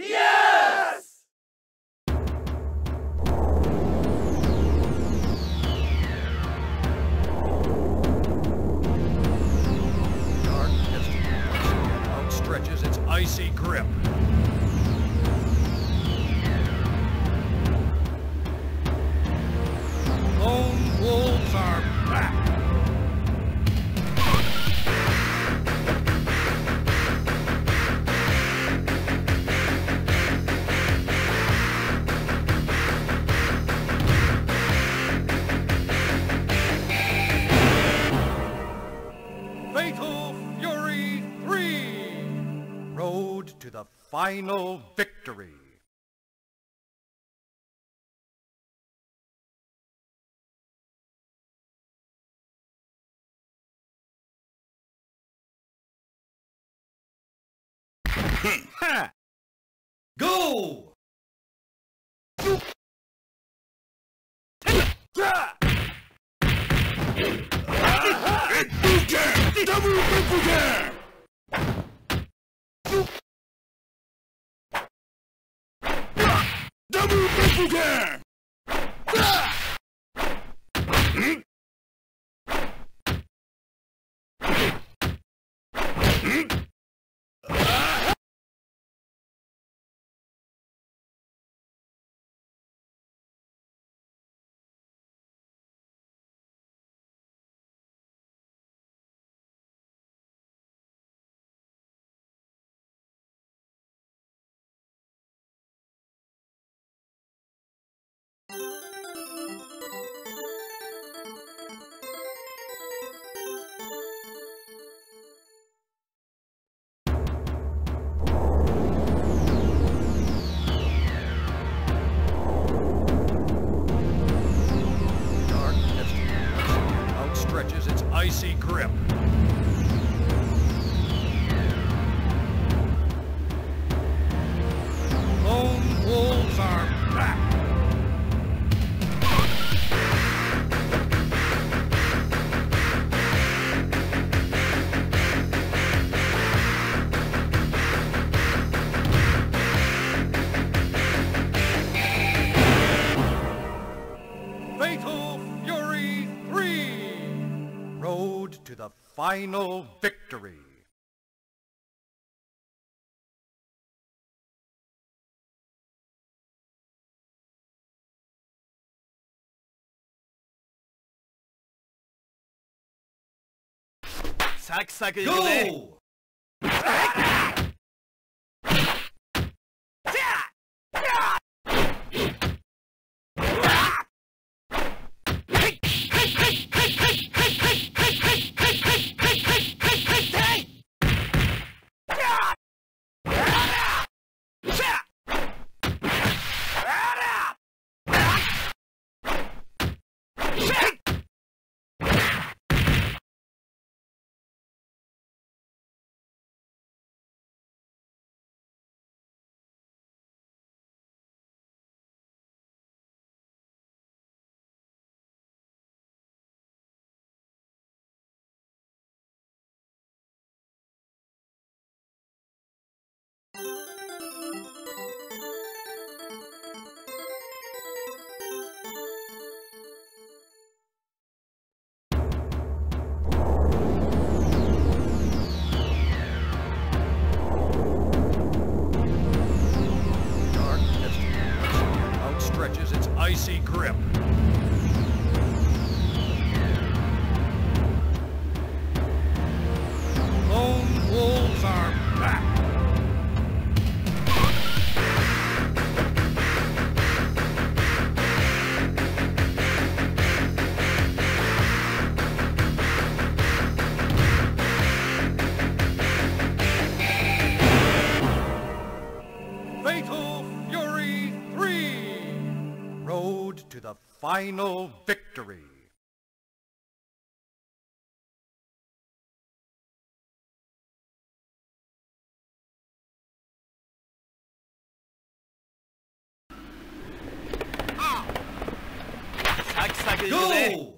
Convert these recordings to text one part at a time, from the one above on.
Yeah! final victory. Hmm. Go! Double うん road to the final victory. Go! final victory. Ah. Go!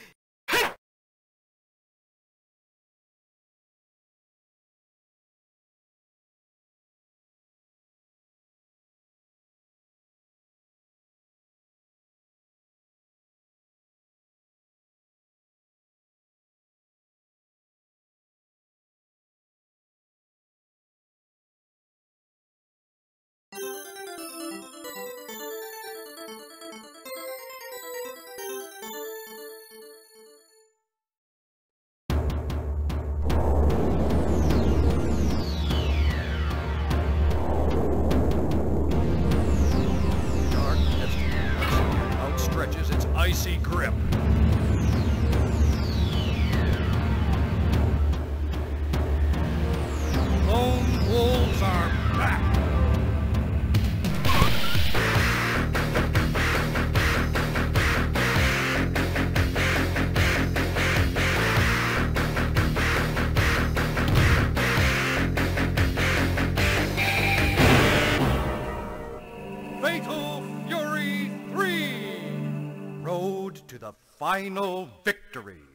RC grip. road to the final victory.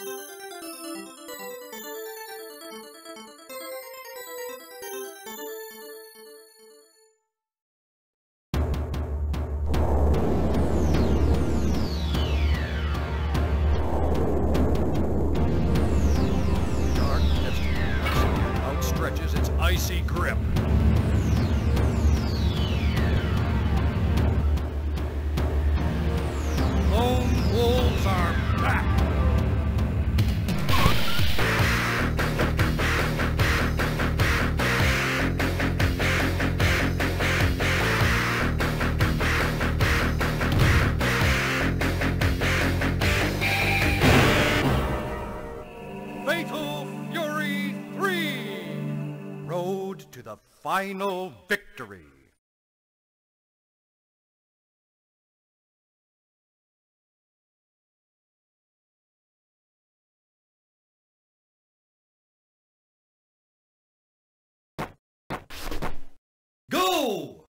Música final victory. Go!